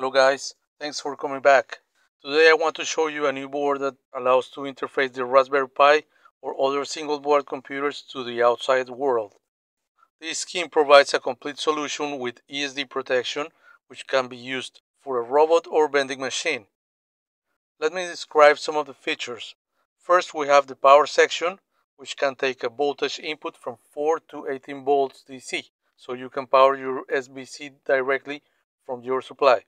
Hello guys, thanks for coming back. Today I want to show you a new board that allows to interface the Raspberry Pi or other single board computers to the outside world. This scheme provides a complete solution with ESD protection which can be used for a robot or vending machine. Let me describe some of the features. First we have the power section which can take a voltage input from 4 to 18 volts DC so you can power your SBC directly from your supply.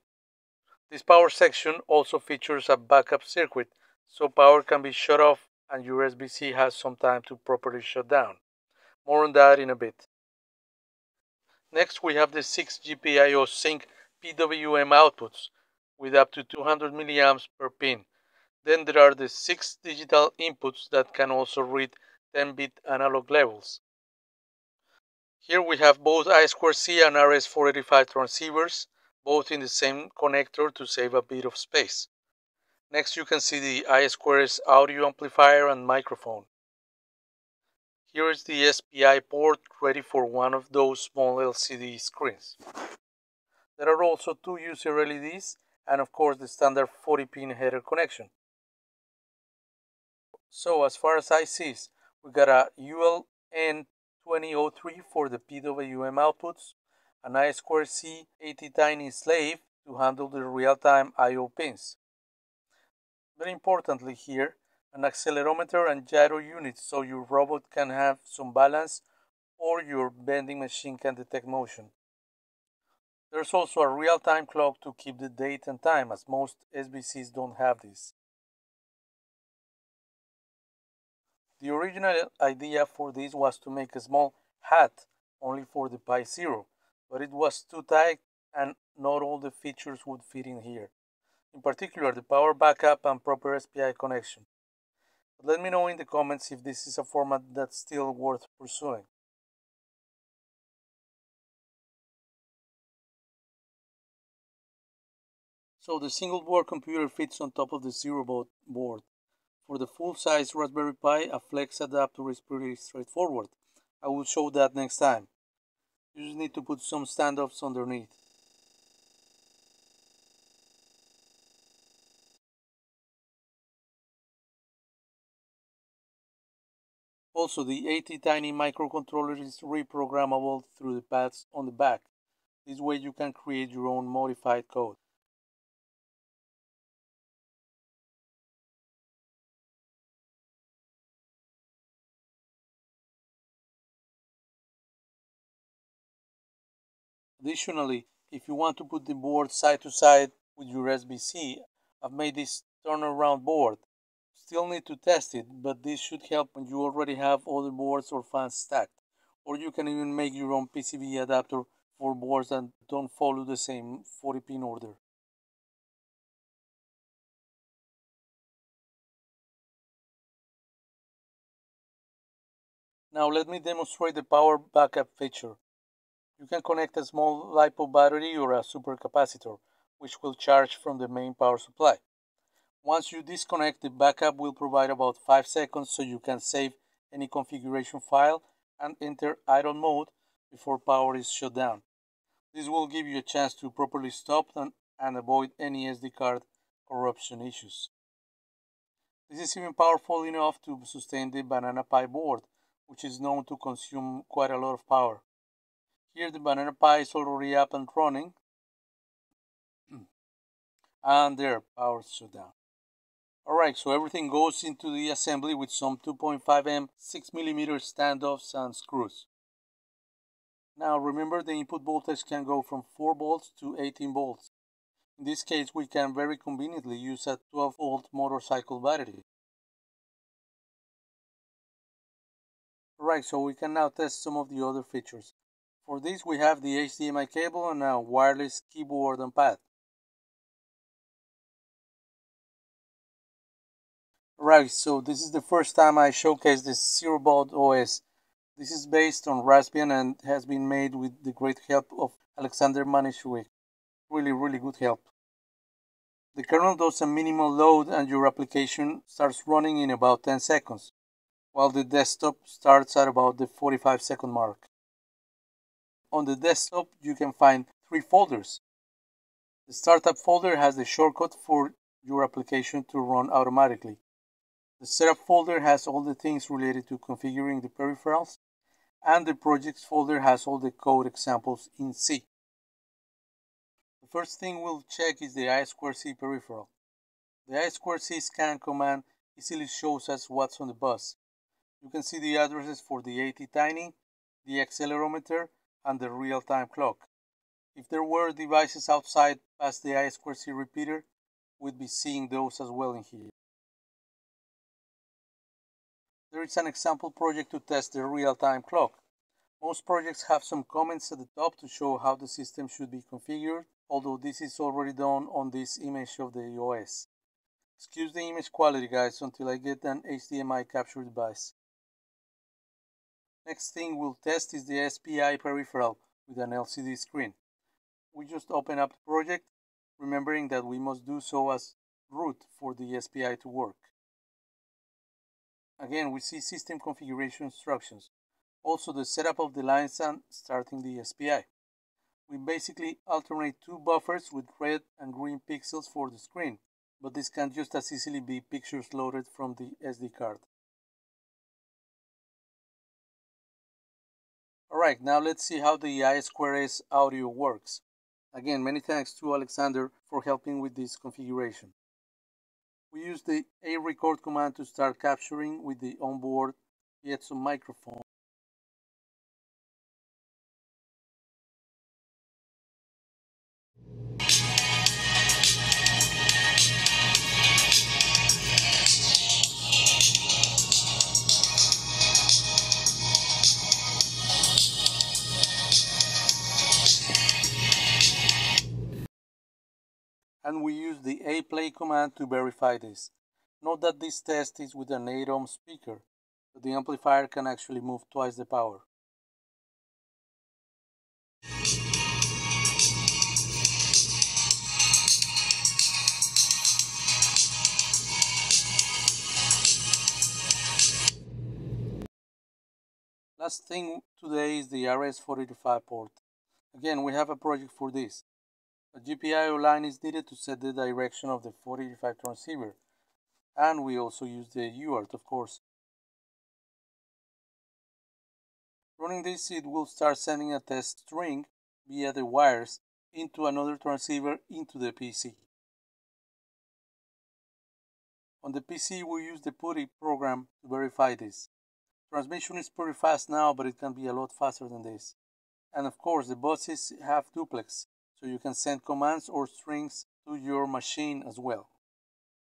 This power section also features a backup circuit so power can be shut off and your SBC has some time to properly shut down. More on that in a bit. Next we have the 6 GPIO sink PWM outputs with up to 200 milliamps per pin. Then there are the 6 digital inputs that can also read 10-bit analog levels. Here we have both I2C and RS485 transceivers, both in the same connector to save a bit of space. Next you can see the I2S audio amplifier and microphone. Here is the SPI port ready for one of those small LCD screens. There are also two user LEDs and of course the standard 40 pin header connection. So as far as ICs, we got a ULN2003 for the PWM outputs, an I2C ATtiny slave to handle the real-time I.O. pins. Very importantly here, an accelerometer and gyro unit so your robot can have some balance or your bending machine can detect motion. There's also a real-time clock to keep the date and time as most SBCs don't have this. The original idea for this was to make a small hat only for the Pi Zero, but it was too tight and not all the features would fit in here. In particular, the power backup and proper SPI connection. But let me know in the comments if this is a format that's still worth pursuing. So the single board computer fits on top of the zero board. For the full-size Raspberry Pi, a flex adapter is pretty straightforward. I will show that next time. You just need to put some standoffs underneath. Also, the ATtiny microcontroller is reprogrammable through the paths on the back. This way you can create your own modified code. Additionally, if you want to put the board side to side with your SBC, I've made this turnaround board. Still need to test it, but this should help when you already have other boards or fans stacked. Or you can even make your own PCB adapter for boards that don't follow the same 40 pin order. Now let me demonstrate the power backup feature. You can connect a small LiPo battery or a supercapacitor, which will charge from the main power supply. Once you disconnect, the backup will provide about 5 seconds so you can save any configuration file and enter idle mode before power is shut down. This will give you a chance to properly stop and, and avoid any SD card corruption issues. This is even powerful enough to sustain the Banana Pi board, which is known to consume quite a lot of power. Here the banana Pi is already up and running. and there, power shut down. Alright, so everything goes into the assembly with some 2.5M 6mm standoffs and screws. Now remember the input voltage can go from 4 volts to 18 volts. In this case we can very conveniently use a 12 volt motorcycle battery. Right, so we can now test some of the other features. For this we have the HDMI cable and a wireless keyboard and pad. Right, so this is the first time I showcase this ZeroBot OS. This is based on Raspbian and has been made with the great help of Alexander Manischewitz. Really, really good help. The kernel does a minimal load and your application starts running in about 10 seconds, while the desktop starts at about the 45 second mark. On the desktop, you can find three folders. The startup folder has the shortcut for your application to run automatically. The setup folder has all the things related to configuring the peripherals, and the projects folder has all the code examples in C. The first thing we'll check is the I2C peripheral. The I2C scan command easily shows us what's on the bus. You can see the addresses for the ATtiny, the accelerometer, and the real-time clock. If there were devices outside past the I2C repeater, we'd be seeing those as well in here. There is an example project to test the real-time clock. Most projects have some comments at the top to show how the system should be configured, although this is already done on this image of the OS. Excuse the image quality guys until I get an HDMI capture device. Next thing we'll test is the SPI peripheral with an LCD screen. We just open up the project, remembering that we must do so as root for the SPI to work. Again, we see system configuration instructions, also the setup of the lines and starting the SPI. We basically alternate two buffers with red and green pixels for the screen, but this can just as easily be pictures loaded from the SD card. Alright, now let's see how the I2S audio works. Again, many thanks to Alexander for helping with this configuration. We use the arecord command to start capturing with the onboard piezo microphone. The command to verify this. Note that this test is with an 8 ohm speaker, but the amplifier can actually move twice the power. Last thing today is the RS-485 port. Again, we have a project for this. A GPIO line is needed to set the direction of the 485 transceiver, and we also use the UART, of course. Running this, it will start sending a test string via the wires into another transceiver into the PC. On the PC, we use the PuTTY program to verify this. Transmission is pretty fast now, but it can be a lot faster than this. And of course, the buses have duplex, so you can send commands or strings to your machine as well.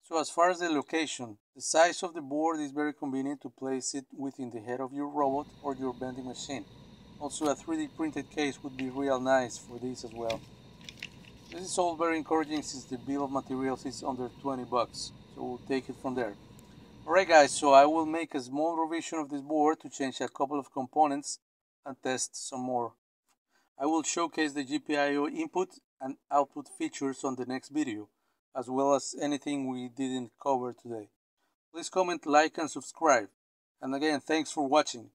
So as far as the location, the size of the board is very convenient to place it within the head of your robot or your vending machine. Also a 3D printed case would be real nice for this as well. This is all very encouraging since the bill of materials is under 20 bucks, so we'll take it from there. Alright guys, so I will make a small revision of this board to change a couple of components and test some more. I will showcase the GPIO input and output features on the next video, as well as anything we didn't cover today. Please comment, like and subscribe. And again, thanks for watching.